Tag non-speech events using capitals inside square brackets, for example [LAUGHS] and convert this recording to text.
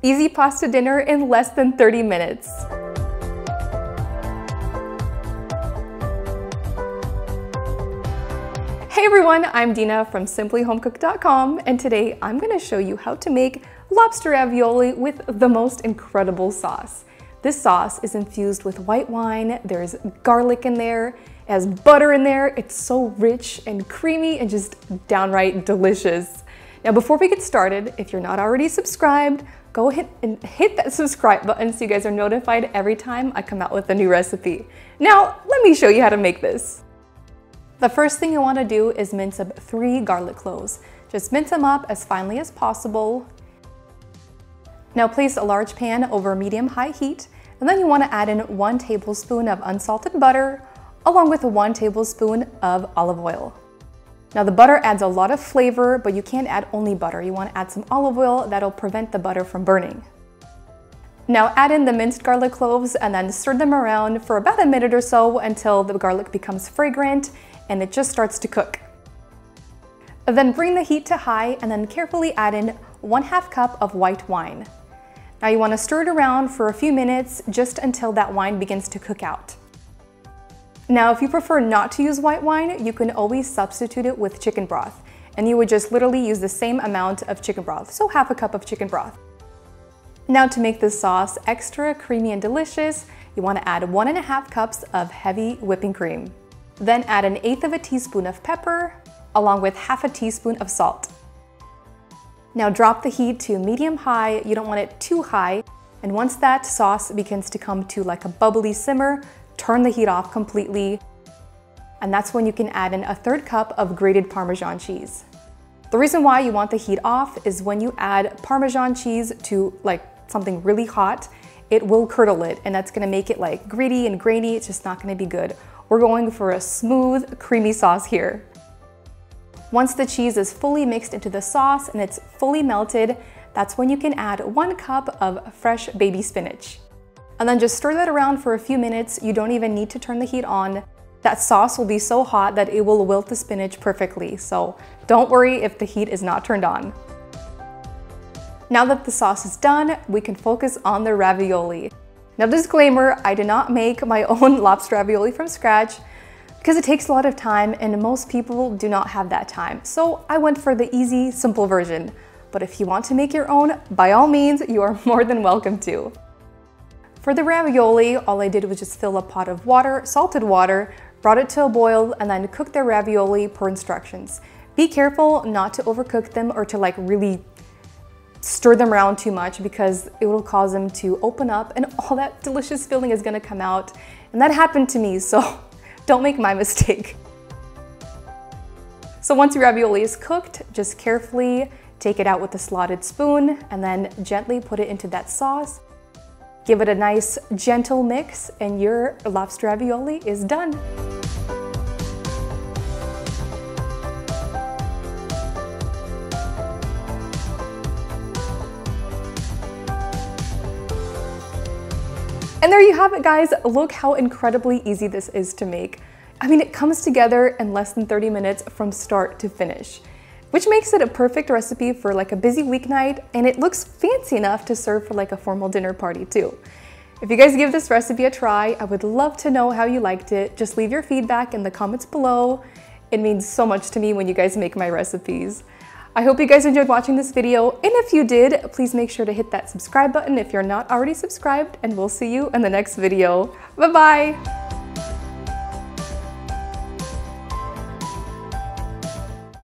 Easy pasta dinner in less than 30 minutes. Hey everyone, I'm Dina from simplyhomecooked.com and today I'm going to show you how to make lobster ravioli with the most incredible sauce. This sauce is infused with white wine, there's garlic in there, it has butter in there, it's so rich and creamy and just downright delicious. Now before we get started, if you're not already subscribed, go ahead and hit that subscribe button so you guys are notified every time I come out with a new recipe. Now let me show you how to make this. The first thing you want to do is mince up three garlic cloves. Just mince them up as finely as possible. Now place a large pan over medium-high heat, and then you want to add in one tablespoon of unsalted butter, along with one tablespoon of olive oil. Now the butter adds a lot of flavor, but you can't add only butter. You want to add some olive oil that'll prevent the butter from burning. Now add in the minced garlic cloves and then stir them around for about a minute or so until the garlic becomes fragrant and it just starts to cook. Then bring the heat to high and then carefully add in one half cup of white wine. Now you want to stir it around for a few minutes just until that wine begins to cook out. Now if you prefer not to use white wine, you can always substitute it with chicken broth and you would just literally use the same amount of chicken broth, so half a cup of chicken broth. Now to make this sauce extra creamy and delicious, you want to add one and a half cups of heavy whipping cream. Then add an eighth of a teaspoon of pepper, along with half a teaspoon of salt. Now drop the heat to medium-high, you don't want it too high, and once that sauce begins to come to like a bubbly simmer, turn the heat off completely, and that's when you can add in a third cup of grated Parmesan cheese. The reason why you want the heat off is when you add Parmesan cheese to like something really hot, it will curdle it and that's gonna make it like gritty and grainy, it's just not gonna be good. We're going for a smooth, creamy sauce here. Once the cheese is fully mixed into the sauce and it's fully melted, that's when you can add one cup of fresh baby spinach. And then just stir that around for a few minutes. You don't even need to turn the heat on. That sauce will be so hot that it will wilt the spinach perfectly. So don't worry if the heat is not turned on. Now that the sauce is done, we can focus on the ravioli. Now disclaimer, I did not make my [LAUGHS] own lobster ravioli from scratch because it takes a lot of time and most people do not have that time. So I went for the easy, simple version. But if you want to make your own, by all means, you are [LAUGHS] more than welcome to. For the ravioli, all I did was just fill a pot of water, salted water, brought it to a boil, and then cook the ravioli per instructions. Be careful not to overcook them or to like really stir them around too much because it will cause them to open up and all that [LAUGHS] delicious filling is gonna come out. And that happened to me, so [LAUGHS] don't make my mistake. So once your ravioli is cooked, just carefully take it out with a slotted spoon and then gently put it into that sauce. Give it a nice gentle mix and your lobster ravioli is done. And there you have it guys, look how incredibly easy this is to make. I mean, it comes together in less than 30 minutes from start to finish, which makes it a perfect recipe for like a busy weeknight, and it looks fancy enough to serve for like a formal dinner party too. If you guys give this recipe a try, I would love to know how you liked it. Just leave your feedback in the comments below. It means so much to me when you guys make my recipes. I hope you guys enjoyed watching this video, and if you did, please make sure to hit that subscribe button if you're not already subscribed, and we'll see you in the next video. Bye-bye!